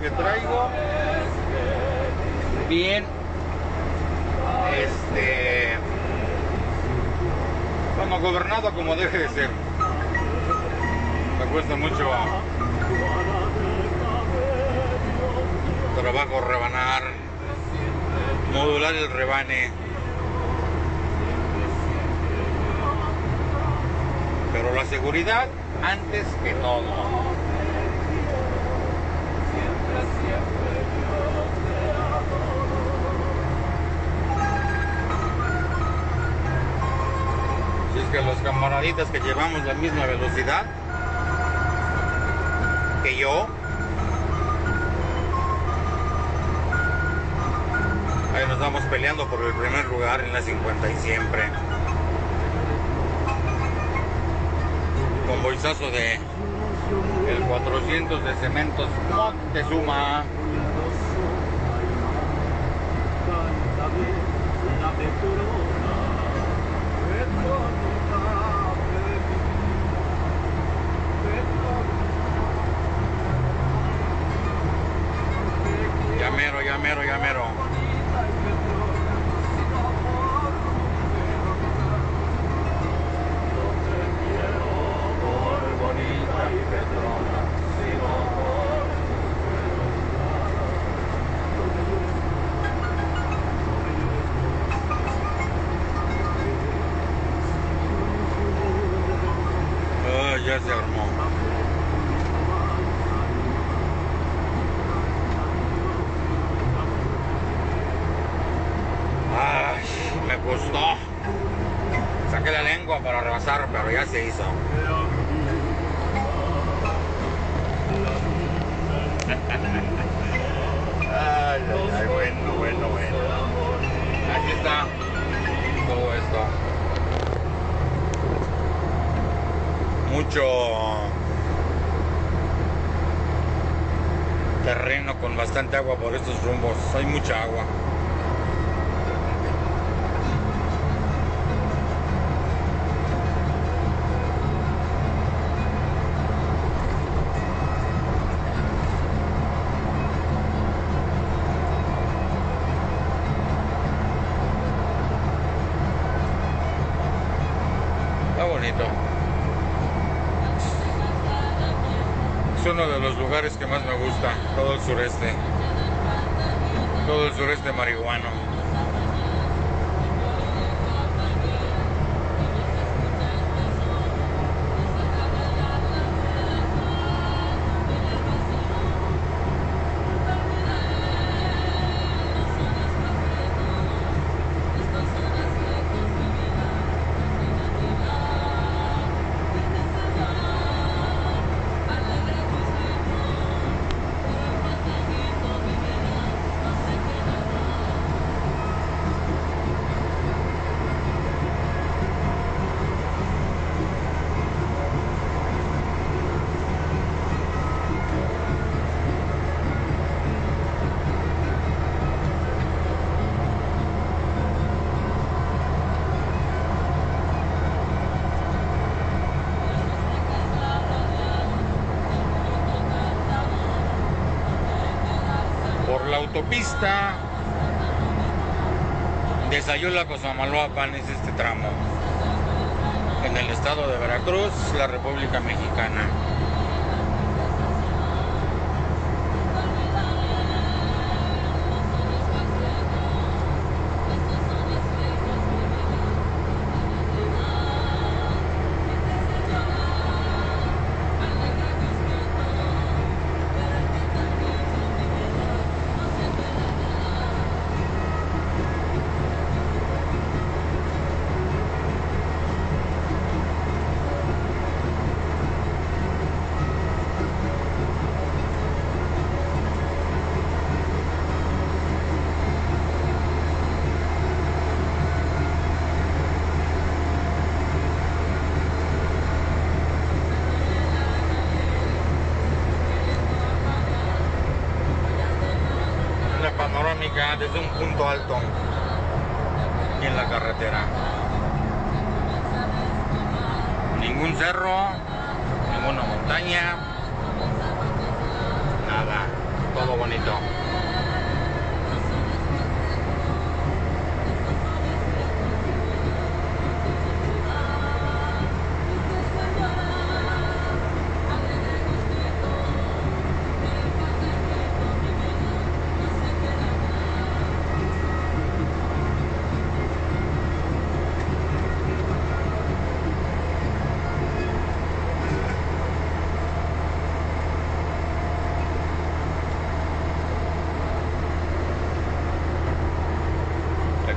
que traigo. Bien. Este. Bueno, gobernado como deje de ser. Me cuesta mucho trabajo rebanar, modular el rebane. Pero la seguridad antes que todo. Los camaraditas que llevamos la misma velocidad que yo, ahí nos vamos peleando por el primer lugar en la 50 y siempre. Con bolsazo de el 400 de cementos Moctezuma. Llamero, gamero, gamero. Costó. Saqué la lengua para rebasar, pero ya se hizo. Ay, bueno, bueno, bueno. Aquí está todo esto. Mucho terreno con bastante agua por estos rumbos. Hay mucha agua. Los lugares que más me gusta, todo el sureste. Todo el sureste marihuano. Autopista de Sayula Cosamaloapan es este tramo. En el estado de Veracruz, la República Mexicana. La desde un punto alto en la carretera. Ningún cerro, ninguna montaña, nada. todo bonito.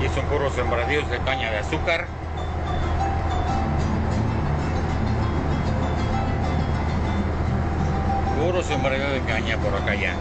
Aquí son puros sembradíos de caña de azúcar. Puro sembradío de caña por acá ya.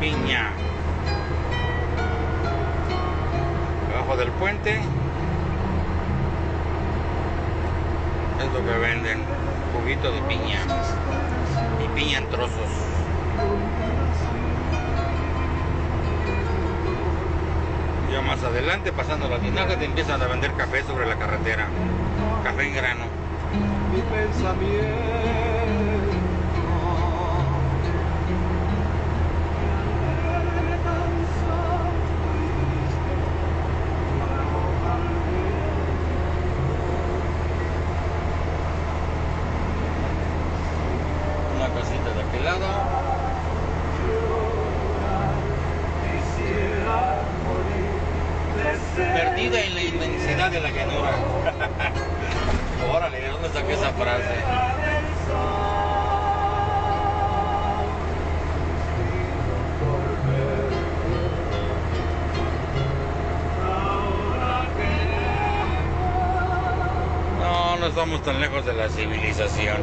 Piña. Abajo del puente es lo que venden. Juguito de piña. Y piña en trozos. Ya más adelante, pasando la tinaja, te empiezan a vender café sobre la carretera. Café en grano. mi pensamiento. Estamos tan lejos de la civilización.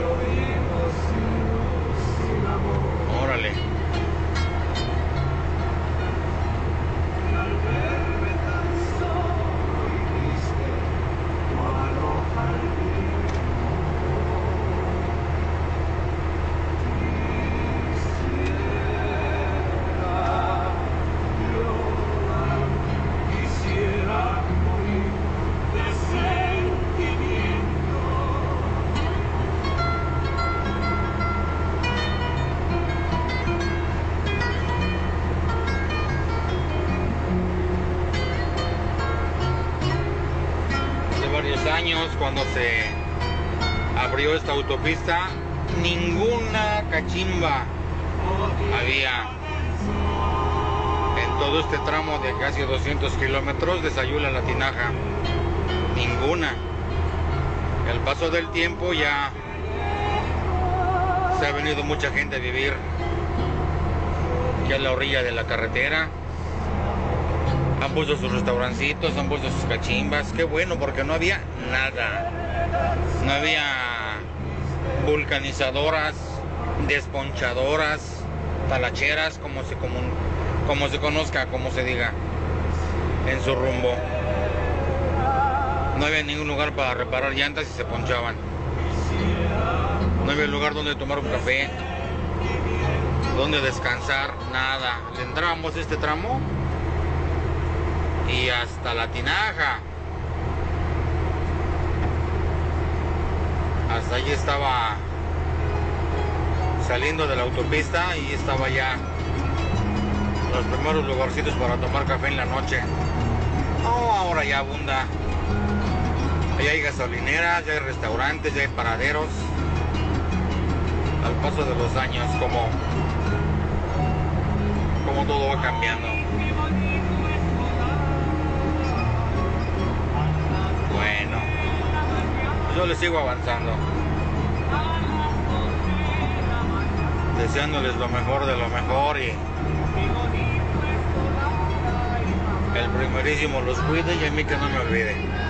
Años cuando se abrió esta autopista, ninguna cachimba había en todo este tramo de casi 200 kilómetros de Sayula a La Tinaja. Ninguna. Al paso del tiempo ya se ha venido mucha gente a vivir ya a la orilla de la carretera. Han puesto sus restaurancitos, han puesto sus cachimbas. Qué bueno, porque no había nada. No había vulcanizadoras, desponchadoras, talacheras, como se, como, como se conozca, como se diga, en su rumbo. No había ningún lugar para reparar llantas y se ponchaban. No había lugar donde tomar un café, donde descansar, nada. Le entrábamos este tramo hasta la tinaja. Hasta allí estaba saliendo de la autopista y estaba ya los primeros lugarcitos para tomar café en la noche. Oh, ahora ya abunda. Allá hay gasolineras, ya hay restaurantes, ya hay paraderos. Al paso de los años, como, como todo va cambiando. Yo les sigo avanzando. Deseándoles lo mejor de lo mejor y el primerísimo los cuide y a mí que no me olvide.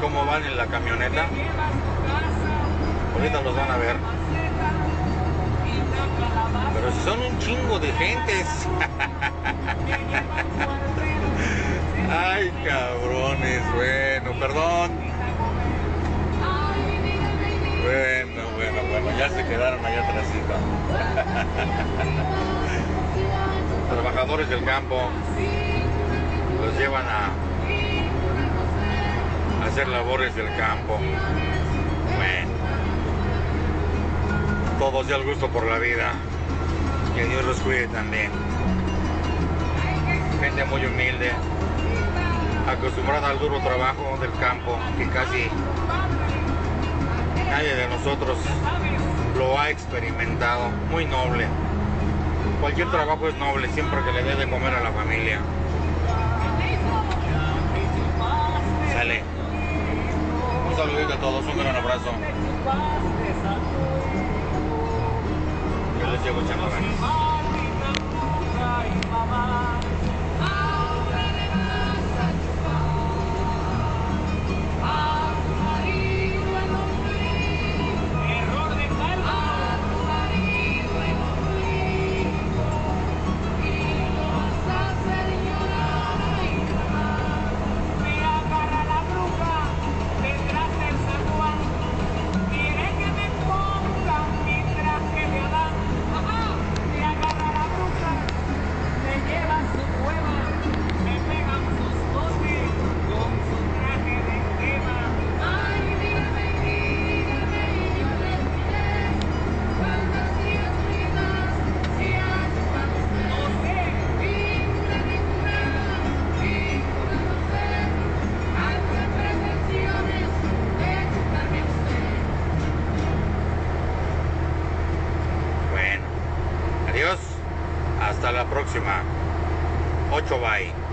Cómo van en la camioneta. Ahorita los van a ver. Pero si son un chingo de gentes. Ay, cabrones. Bueno, perdón. Bueno, bueno, bueno. Ya se quedaron allá atrásito. Trabajadores del campo los llevan a hacer labores del campo. Todos ya el gusto por la vida. Que Dios los cuide también. Gente muy humilde, acostumbrada al duro trabajo del campo, que casi nadie de nosotros lo ha experimentado. Muy noble. Cualquier trabajo es noble siempre que le dé de comer a la familia. Sale. Saludito a todos, un gran abrazo. Yo les llevo echando 8 bye.